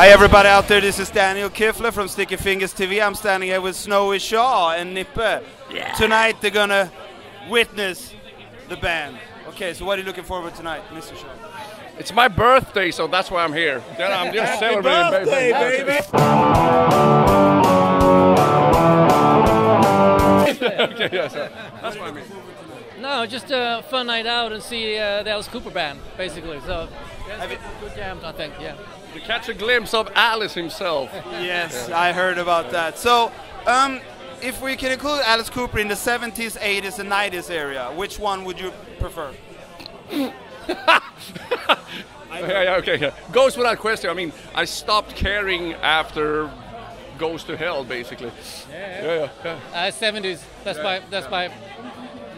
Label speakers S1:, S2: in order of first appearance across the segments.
S1: Hi everybody out there, this is Daniel Kifler from Sticky Fingers TV. I'm standing here with Snowy Shaw and Nippe.
S2: Yeah.
S1: Tonight they're gonna witness the band. Okay, so what are you looking forward to tonight, Mr. Shaw?
S2: It's my birthday, so that's why I'm here. Then I'm just celebrating.
S1: birthday, baby!
S2: okay, yeah, so that's what I mean.
S3: No, just a fun night out and see uh, the Alice Cooper band, basically. So, yeah,
S1: Have you-
S3: good jam, I think. Yeah.
S2: To catch a glimpse of Alice himself.
S1: Yes, I heard about that. So, um, if we can include Alice Cooper in the 70s, 80s, and 90s area, which one would you prefer?
S2: yeah, yeah, okay, yeah. Goes without question. I mean, I stopped caring after Goes to Hell, basically. Yeah, yeah. yeah.
S3: Uh, 70s. That's my. That's my.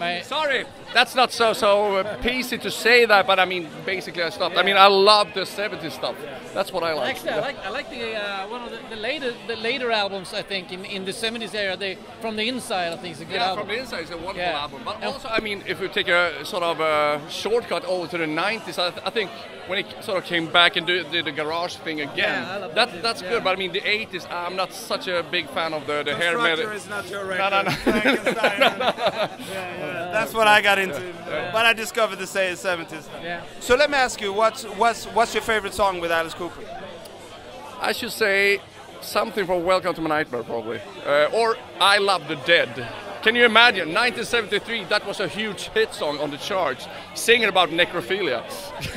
S3: My.
S2: Sorry, that's not so so uh, PC to say that, but I mean, basically, I stopped. I mean, I love the 70s stuff. That's what I like.
S3: Actually, I like I like the uh, one of the, the later the later albums. I think in, in the 70s era, they from the inside. I think it's a good
S2: Yeah,
S3: album.
S2: from the inside, it's a wonderful
S3: Yeah.
S2: album. But also, I mean, if we take a sort of a shortcut over to the 90s, I, th- I think when it sort of came back and did, did the garage thing again,
S3: Yeah, I love
S2: that,
S3: that
S2: that's
S3: yeah.
S2: good. But I mean, the 80s, I'm not such a big fan of the, the hair metal.
S1: is not your
S2: No, no, no.
S1: Frankenstein. yeah, yeah. That's what I got into. But I discovered the say 70s.
S3: Yeah.
S1: So let me ask you, what's what's what's your favorite song with Alice Cooper?
S2: I should say something from Welcome to My Nightmare, probably. Uh, or I Love the Dead. Can you imagine? 1973, that was a huge hit song on the charts, singing about necrophilia.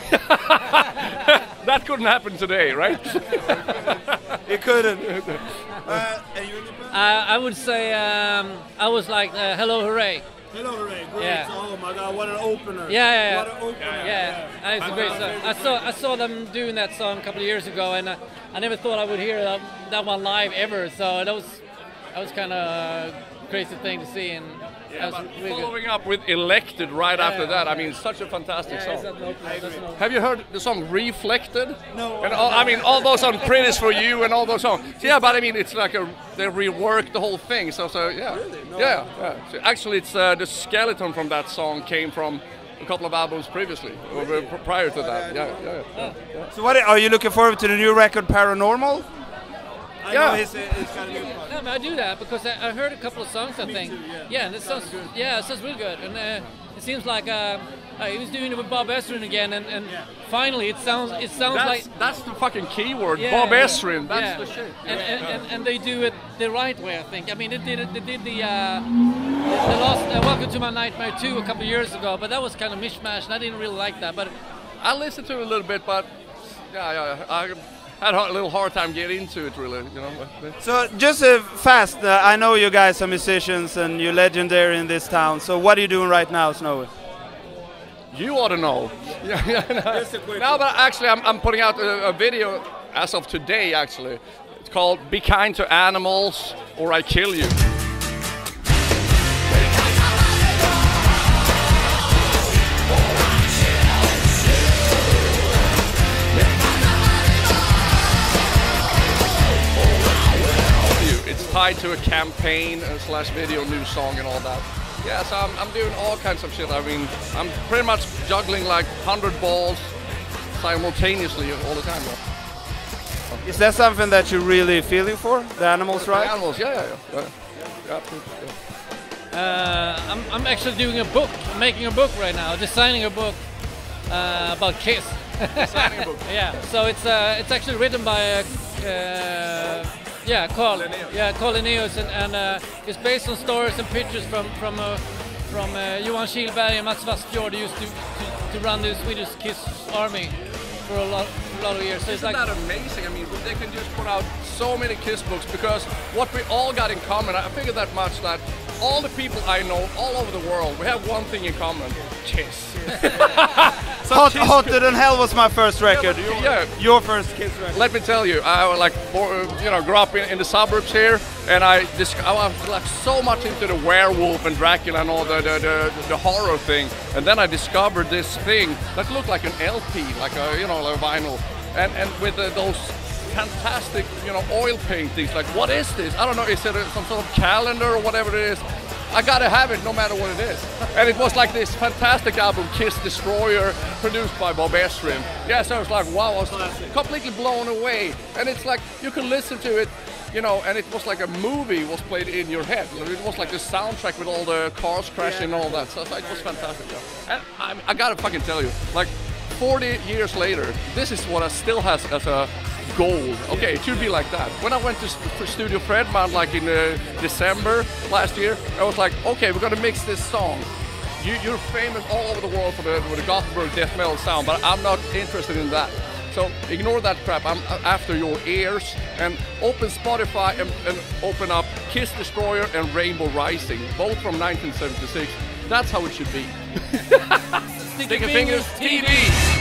S2: that couldn't happen today, right?
S1: It couldn't. Uh, and you, Nippe?
S3: Uh, I would say um, I was like uh, Hello Hooray.
S1: Hello, Ray. Great.
S3: Yeah.
S1: Oh my God, what an opener.
S3: Yeah, yeah, yeah.
S1: What an opener.
S3: Yeah, and it's a great song. I saw I saw them doing that song a couple of years ago, and uh, I never thought I would hear that, that one live ever. So that was that was kind of crazy thing to see, and that was really good.
S2: Following up with Elected right after
S3: yeah,
S2: that, I mean, such a fantastic
S3: Yeah,
S2: song.
S3: not local, that's not-
S2: Have you heard the song Reflected?
S1: No.
S2: And all, I mean, all those on Pretties for You and all those songs. Yeah, but I mean, it's like a they reworked the whole thing. So, so yeah, yeah, yeah. So actually, it's uh, the skeleton from that song came from a couple of albums previously, or prior to that. Yeah, yeah, yeah. yeah.
S1: So what are you looking forward to the new record Paranormal? I
S2: Yeah.
S1: know he's, he's got a.
S3: No, I do that because I, I heard a couple of songs. I think. yeah. and it sounds yeah, it sounds real good, and uh, it seems like uh, uh, he was doing it with Bob Ezrin again, and, and finally it sounds it sounds
S2: That's,
S3: like
S2: that's the fucking keyword.
S3: Yeah,
S2: Bob
S3: yeah,
S2: Ezrin. That's
S3: yeah.
S2: the shit.
S3: And, and, and, and they do it the right way, I think. I mean, they did it. They did the uh, the last uh, Welcome to My Nightmare 2 a couple of years ago, but that was kind of mishmash, and I didn't really like that. But
S2: I listened to it a little bit, but yeah, yeah, I had a little hard time getting into it, really. You know.
S1: So just uh, fast, uh, I know you guys are musicians and you're legendary in this town. So what are you doing right now, Snowy?
S2: You ought to know. Yeah, yeah, no. no, but actually, I'm, I'm putting out a, a video as of today. Actually, it's called "Be Kind to Animals or I Kill You." Tied to a campaign uh, slash video new song and all that. Yeah, so I'm, I'm doing all kinds of shit. I mean, I'm pretty much juggling like 100 balls simultaneously all the time. Yeah.
S1: Is that something that you're really feeling for? The animals, right?
S2: The Animals, yeah, yeah, yeah. yeah. yeah, yeah.
S3: uh, I'm, I'm actually doing a book, I'm making a book right now, designing a book uh, about Kiss.
S2: Designing a book.
S3: yeah, so it's uh, it's actually written by uh, uh, yeah Carl yeah Carl Linnaeus and, and uh, it's based on stories and pictures from from uh, from uh, Johan Kihlberg and Mats Wassfjord used to, to, to run the Swedish Kiss army for a lot, a lot of years. So
S2: Isn't
S3: like
S2: that amazing? I mean, they can just put out so many Kiss books because what we all got in common, I figured that much that all the people I know all over the world, we have one thing in common: Kiss.
S1: Hot, Hotter Than Hell was my first record.
S2: but- yeah.
S1: Your first Kiss record.
S2: Let me tell you, I like, you know, grew up in, in the suburbs here, and I just I was like so much into the werewolf and Dracula and all the the, the the horror thing, and then I discovered this thing that looked like an LP, like a you know a vinyl, and and with uh, those fantastic you know oil paintings. Like, what is this? I don't know. Is it some sort of calendar or whatever it is? I gotta have it no matter what it is. And it was like this fantastic album, Kiss Destroyer, produced by Bob Ezrin. Yeah, so I was like, wow, I was completely blown away. And it's like you can listen to it, you know, and it was like a movie was played in your head. It was like the soundtrack with all the cars crashing and all that. So it was fantastic. And I, I gotta fucking tell you, like 40 years later, this is what I still has as a gold. Okay, it should be like that. When I went to Studio Fredman like in uh, December last year, I was like, okay, we're gonna mix this song. You, are famous all over the world for the, for the Gothenburg death metal sound, but I'm not interested in that. So ignore that crap. I'm after your ears and open Spotify and, and open up Kiss Destroyer and Rainbow Rising, both from 1976. That's how it should be. Sticky Fingers TV.